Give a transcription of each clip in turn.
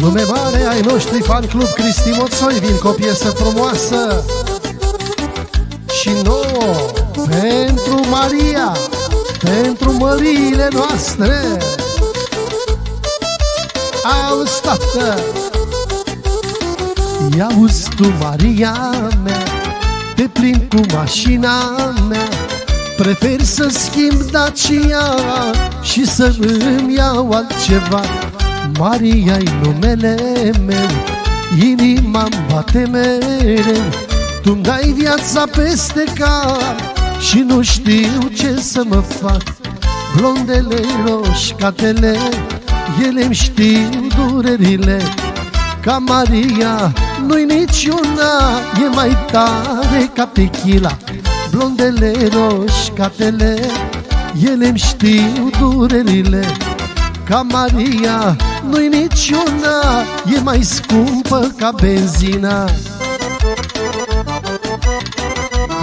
Lume mare ai noștri fan club Cristi Moțoi Vin cu o piesă frumoasă. Și nouă Pentru Maria Pentru măriile noastre. Auzi, tată Ia-uzi tu, Maria mea Te plimbi cu mașina mea. Prefer să schimb Dacia Și să îmi iau altceva Maria-i numele meu Inima-mi bate mereu. Tu-mi dai viața peste cap Și nu știu ce să mă fac. Blondele, roșcatele Ele-mi știu durerile. Ca Maria nu-i niciuna E mai tare ca tequila. Blondele, roșcatele Ele-mi știu durerile. Ca Maria nu-i niciuna E mai scumpă ca benzina.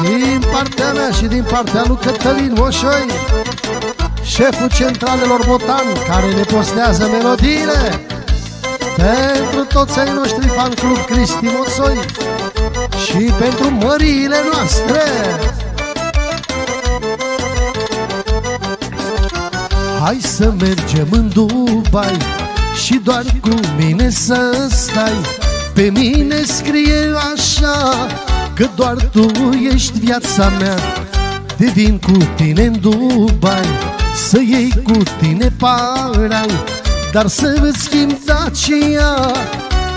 Din partea mea și din partea lui Cătălin Moșoi Șeful centralelor Botan Care ne postează melodiile. Pentru toți ai noștri fan club Cristi Moțoi Și pentru măriile noastre. Hai să mergem în Dubai Și doar cu mine să stai Pe mine scrie așa Că doar tu ești viața mea. Devin cu tine în Dubai Să iei cu tine parai Dar să îți schimb Dacia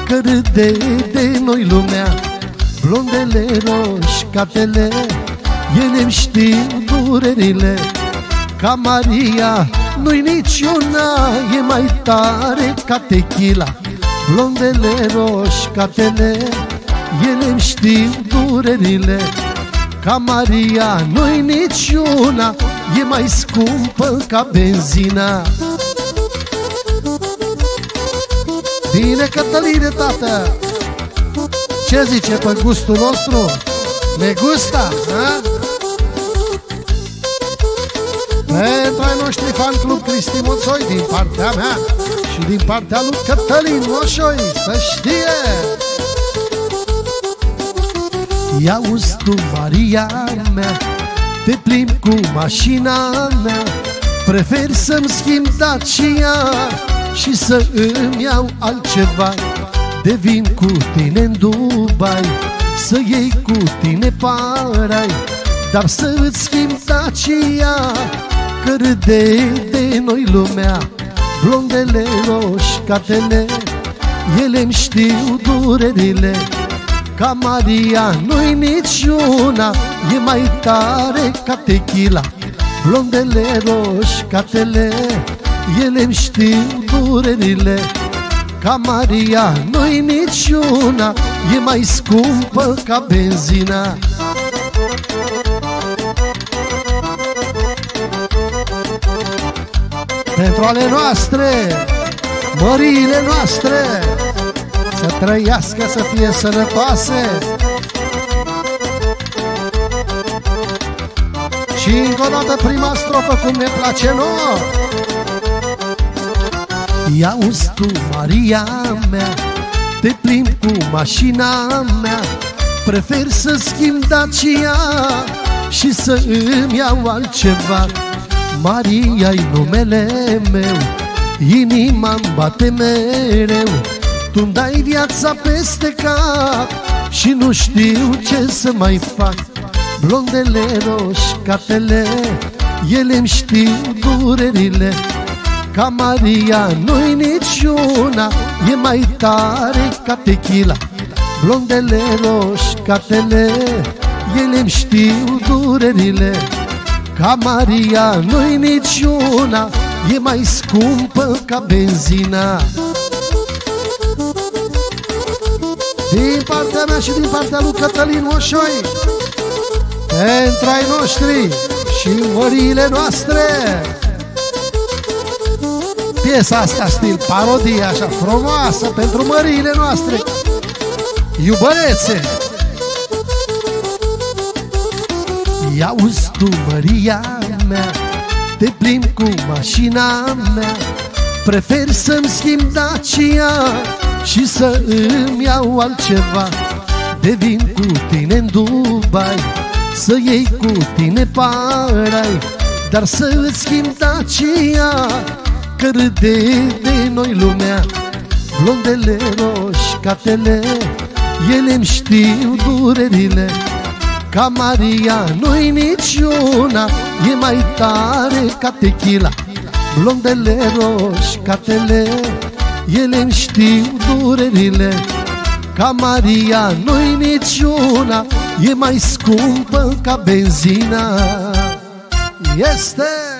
Că râde de noi lumea. Blondele, roșcatele Ele-mi știu durerile Ca Maria nu-i niciuna E mai tare ca tequila Blondele, roșcatele Ele-mi știu durerile Ca Maria nu-i niciuna E mai scumpă ca benzina Bine, Cătăline, tată Ce zice pe gustul nostru? Ne gusta, ha? Pentru ai noștri fan club Cristi Moțoi Din partea mea și din partea lui Cătălin Moșoi Să știe. Ia-uzi tu, Maria mea Te plimbi cu mașina mea Prefer să-mi schimb Dacia Și să îmi iau altceva. Devin cu tine în Dubai Să iei cu tine parai Dar să îți schimb Dacia Că râde de noi lumea Blondele, roșcatele Ele-mi știu durerile. Ca Maria nu-i niciuna E mai tare ca tequila. Blondele, roșcatele Ele-mi știu durerile. Ca Maria nu-i niciuna E mai scumpă ca benzina Pentru ale noastre Măriile noastre Să trăiască, să fie sănătoase. Și încă o dată prima strofă cum ne place nouă. Ia-uzi tu, Maria mea Te plimbi cu mașina mea. Prefer să schimb Dacia Și să îmi iau altceva Maria-i numele meu Inima-mi bate mereu. Tu-mi dai viața peste cap Și nu știu ce să mai fac. Blondele, roșcatele Ele-mi știu durerile. Ca Maria nu-i niciuna E mai tare ca tequila. Blondele, roșcatele Ele-mi știu durerile ca Maria nu-i niciuna E mai scumpă ca benzina. Din partea mea și din partea lui Cătălin Moșoi Pentru ai noștri și măriile noastre. Piesa asta stil parodie așa frumoasă Pentru măriile noastre. Iubărețe Ia-uzi tu, Maria mea Te plimbi cu mașina mea. Prefer să-mi schimb Dacia Și să îmi iau altceva. De vin cu tine în Dubai Să iei cu tine parai. Dar să îți schimb Dacia Că râde de noi lumea. Blondele roșcatele Ele-mi știu durerile Ca Maria nu-i niciuna E mai tare ca tequila Blondele roșcatele Ele-mi știu durerile Ca Maria nu-i niciuna E mai scumpă ca benzina Este!